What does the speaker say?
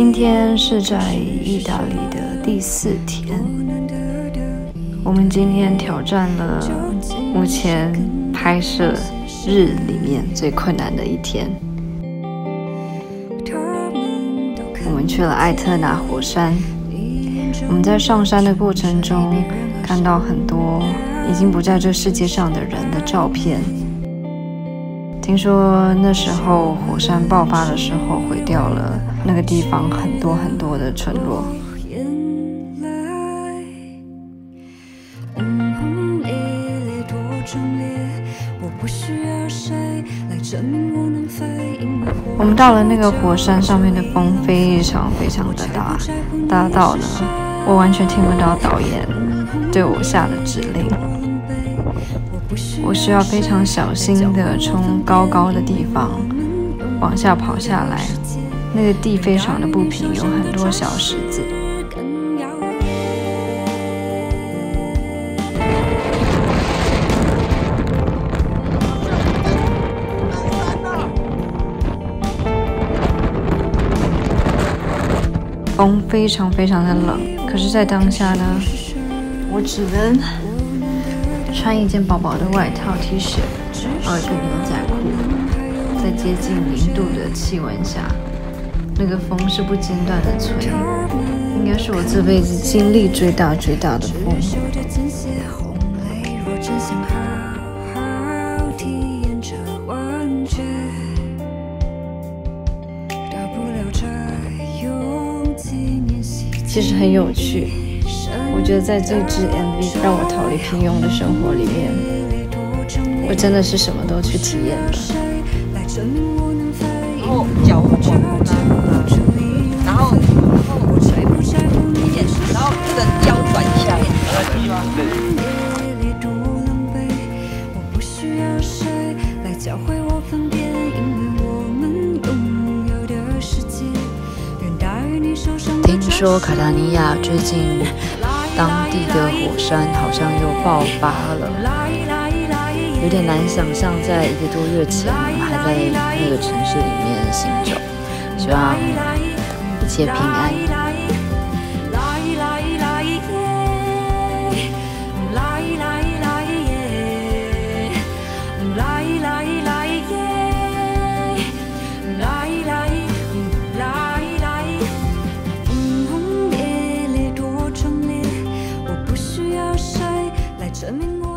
今天是在意大利的第四天，我们今天挑战了目前拍摄日里面最困难的一天。我们去了艾特纳火山，我们在上山的过程中看到很多已经不在这世界上的人的照片。听说那时候火山爆发的时候，毁掉了那个地方很多很多的村落。我们到了那个火山上面的风非常非常的大，大到呢，我完全听不到导演对我下的指令。我需要非常小心的从高高的地方往下跑下来，那个地非常的不平，有很多小石子。风非常非常的冷，可是，在当下呢，我只能穿一件薄薄的外套 T 恤，还有一个牛仔裤，在接近零度的气温下，那个风是不间断的吹，应该是我这辈子经历最大最大的风。其实很有趣，我觉得在这支 MV 让我逃离平庸的生活里面，我真的是什么都去体验了。然后脚往后，然后一点，然后这个腰转一下，听说卡塔尼亚最近当地的火山好像又爆发了，有点难想象，在一个多月前我们还在那个城市里面行走，希望一切平安。证明我能飞。